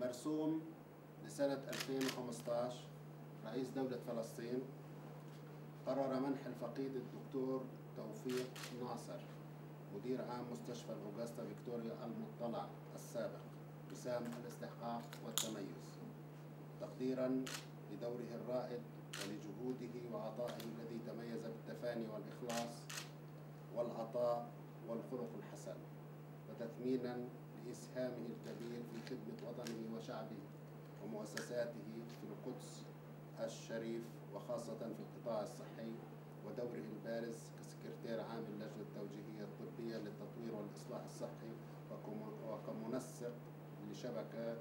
مرسوم لسنة 2015 رئيس دولة فلسطين قرر منح الفقيد الدكتور توفيق ناصر مدير عام مستشفى الأوغستا فيكتوريا المطلع السابق وسام الاستحقاق والتميز تقديرا لدوره الرائد ولجهوده وعطائه الذي تميز بالتفاني والإخلاص والعطاء والخلق الحسن وتثمينا لإسهامه الكبير في خدمة وطنه ومؤسساته في القدس الشريف وخاصة في القطاع الصحي ودوره البارز كسكرتير عام اللجنة التوجيهية الطبية للتطوير والإصلاح الصحي وكمنسق لشبكات